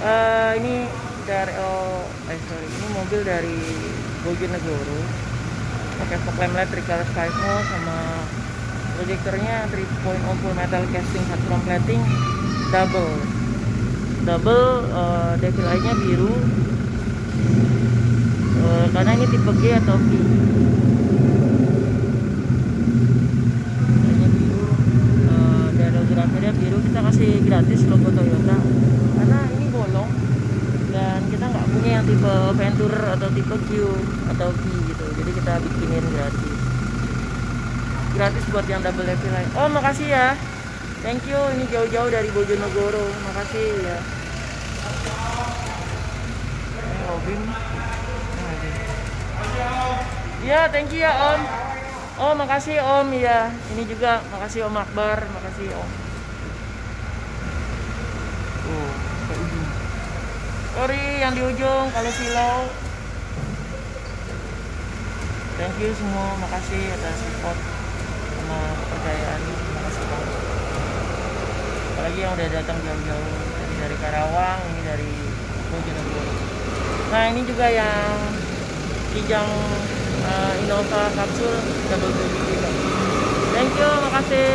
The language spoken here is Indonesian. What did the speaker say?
Eh, ini dari oh, eh sorry, ini mobil dari Bojonegoro. Pakai fog lamp LED Recaro Sky Mode sama proyektornya 3.0 full metal casting satu round plating double. Double uh, devil eye-nya biru. Uh, karena ini tipe G atau V. Biru. Uh, logografernya biru kita kasih gratis logo Toyota karena ini bolong dan kita yang tipe Venture atau tipe Q atau V gitu. Jadi kita bikinin gratis. Gratis buat yang double devil eye oh makasih ya. Thank you. Ini jauh-jauh dari Bojonegoro. Makasih ya. Robin. Ya thank you ya om. Oh makasih om. Ya ini juga makasih om Akbar. Makasih om oh ke ujung sorry yang di ujung kalau silau. Thank you semua makasih atas support sama kepercayaan. Makasih banget. Apalagi yang udah datang jauh-jauh. Dari dari Karawang ini dari Bojonegoro. Nah ini juga yang kijang uh, Innova kapsul double juga thank you makasih